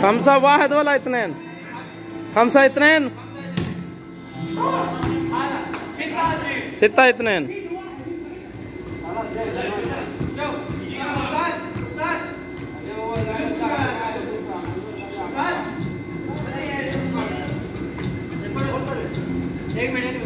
खमसा वाहद तो वाला इतने खमसा इतने सित्ता इतने एक मिनट।